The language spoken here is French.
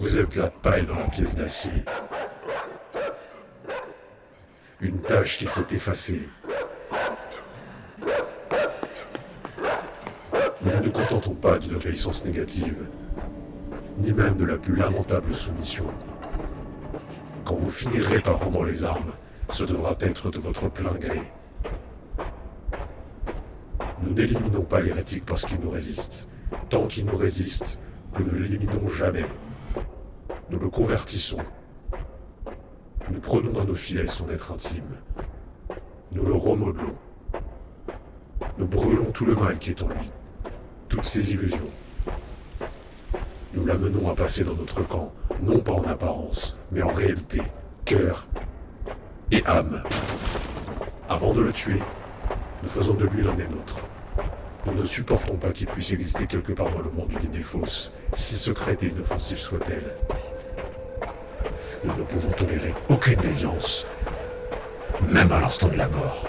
Vous êtes la paille dans la pièce d'acier. Une tâche qu'il faut effacer. Nous ne contentons pas d'une obéissance négative, ni même de la plus lamentable soumission. Quand vous finirez par rendre les armes, ce devra être de votre plein gré. Nous n'éliminons pas l'hérétique parce qu'il nous résiste. Tant qu'il nous résiste, nous ne l'éliminons jamais. Nous le convertissons. Nous prenons dans nos filets son être intime. Nous le remodelons. Nous brûlons tout le mal qui est en lui, toutes ses illusions. Nous l'amenons à passer dans notre camp, non pas en apparence, mais en réalité, cœur et âme. Avant de le tuer, nous faisons de lui l'un des nôtres. Nous ne supportons pas qu'il puisse exister quelque part dans le monde une idée fausse, si secrète et inoffensive soit-elle. Nous ne pouvons tolérer aucune déviance, même à l'instant de la mort.